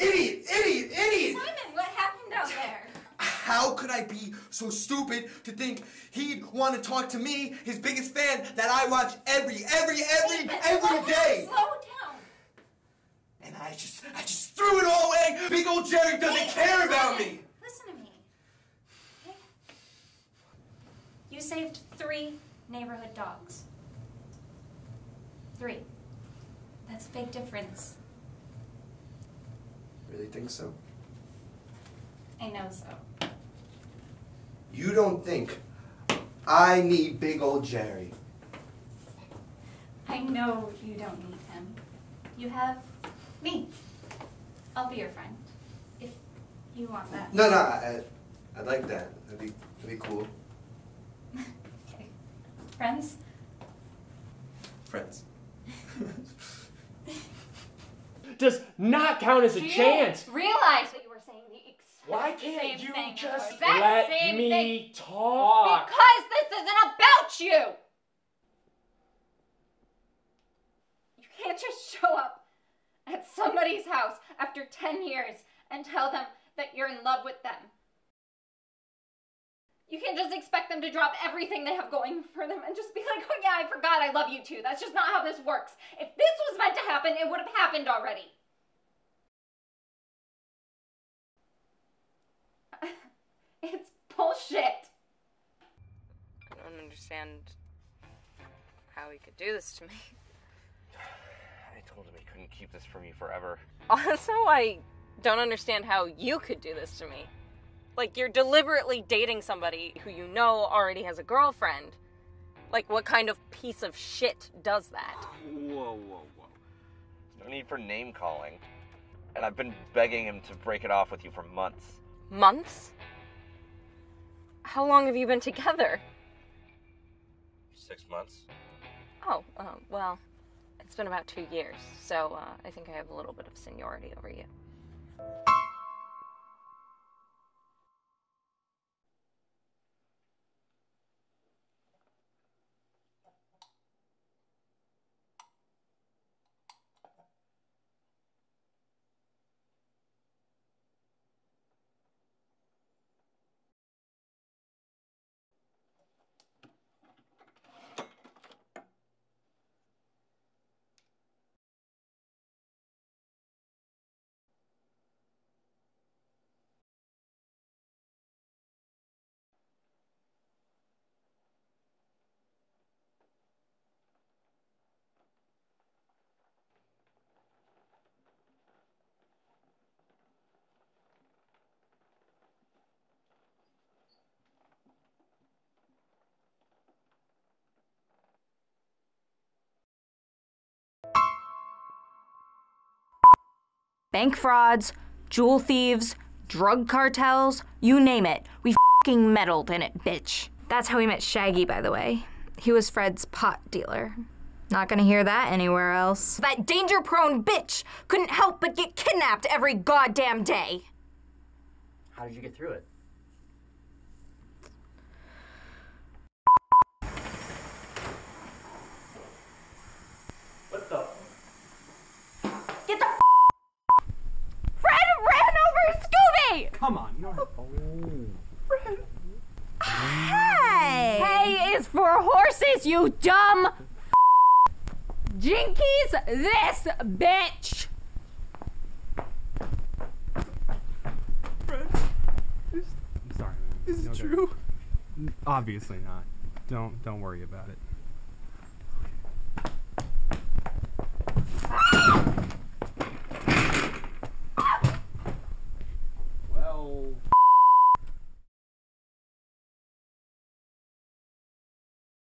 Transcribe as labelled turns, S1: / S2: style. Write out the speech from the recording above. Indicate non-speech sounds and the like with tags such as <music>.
S1: Idiot! Idiot! Idiot!
S2: Simon, what happened out there?
S1: How could I be so stupid to think he'd want to talk to me, his biggest fan, that I watch every, every, every, every
S2: slow
S1: day?
S2: Down, slow down.
S1: And I just, I just threw it all away. Big old Jerry doesn't care about
S2: Simon,
S1: me.
S2: Listen to me. Okay? You saved three neighborhood dogs. Three. That's a big difference.
S1: Really think so?
S2: I know so.
S1: You don't think I need big old Jerry?
S2: I know you don't need him. You have me. I'll be your friend. If you want that.
S1: No, no, I, I'd like that. That'd be, that'd be cool. <laughs>
S2: Okay. Friends?
S1: Friends.
S3: Does not count as a
S2: you
S3: chance.
S2: Realize what you were saying the exact
S3: Why can't
S2: same
S3: you
S2: thing
S3: just.
S2: Exact
S3: let
S2: same
S3: me
S2: thing.
S3: talk?
S2: Because this isn't about you! You can't just show up at somebody's house after 10 years and tell them that you're in love with them. You can't just expect them to drop everything they have going for them and just be like, oh yeah, I forgot I love you too. That's just not how this works. If this was meant to happen, it would have happened already. <laughs> it's bullshit.
S4: I don't understand how he could do this to me. <sighs>
S5: I told him he couldn't keep this from you forever.
S4: Also, I don't understand how you could do this to me. Like, you're deliberately dating somebody who you know already has a girlfriend. Like, what kind of piece of shit does that? <sighs>
S5: Whoa, whoa, whoa. No need for name calling. And I've been begging him to break it off with you for months.
S4: Months? How long have you been together?
S5: Six months?
S4: Oh, uh, well, it's been about two years, so uh, I think I have a little bit of seniority over you.
S6: Bank frauds, jewel thieves, drug cartels, you name it. We fing meddled in it, bitch. That's how we met Shaggy, by the way. He was Fred's pot dealer. Not gonna hear that anywhere else. That danger prone bitch couldn't help but get kidnapped every goddamn day.
S7: How did you get through it?
S3: What the?
S6: Get the Fred ran over Scooby!
S7: Come on, you don't have
S6: Hey! Hey horses, you dumb Jinkies this bitch!
S8: I'm sorry. Man. Is it true? Obviously not. Don't don't worry about it.